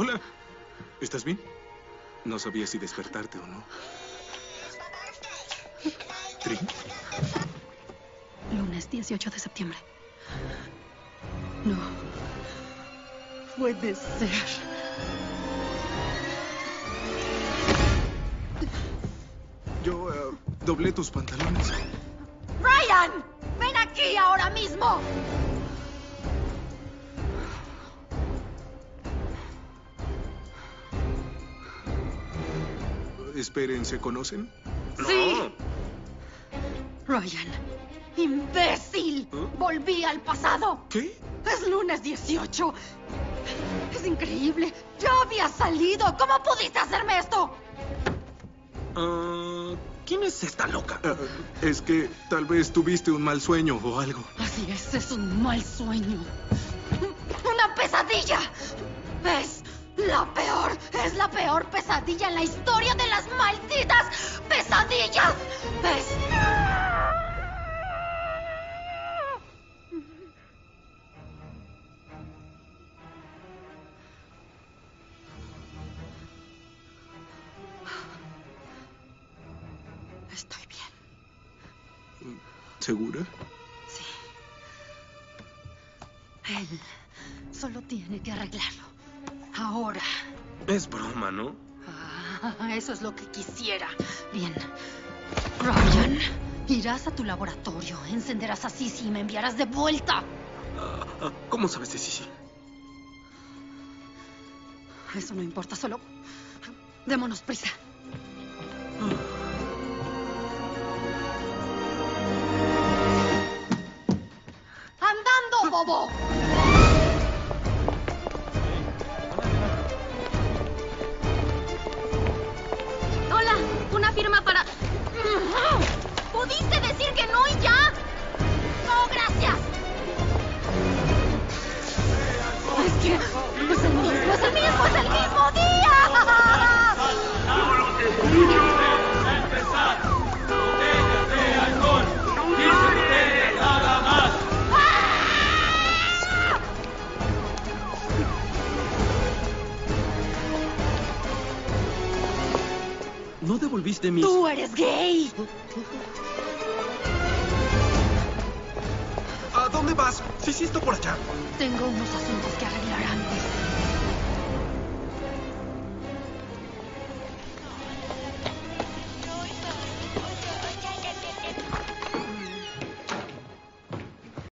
Hola. ¿Estás bien? No sabía si despertarte o no. ¿Trin? Lunes 18 de septiembre. No. Puede ser. Yo eh, doblé tus pantalones. ¡Ryan! ¡Ven aquí ahora mismo! Esperen, ¿se conocen? ¡Sí! Ryan, imbécil. ¿Eh? Volví al pasado. ¿Qué? Es lunes 18. Es increíble. Ya había salido. ¿Cómo pudiste hacerme esto? Ah, ¿Quién es esta loca? Eh, es que tal vez tuviste un mal sueño o algo. Así es, es un mal sueño. ¡Una pesadilla! ¿Ves? Peor pesadilla en la historia de las malditas pesadillas. ¿Ves? Estoy bien. ¿Segura? Sí. Él solo tiene que arreglarlo. Ahora. Es broma, ¿no? Ah, eso es lo que quisiera. Bien. Ryan, irás a tu laboratorio, encenderás a Sisi y me enviarás de vuelta. ¿Cómo sabes de Sisi? Eso no importa, solo démonos prisa. ¿Pudiste decir que no y ya? ¿No devolviste mis...? ¡Tú eres gay! ¿A dónde vas? Sisi está por allá. tengo unos asuntos que arreglar antes.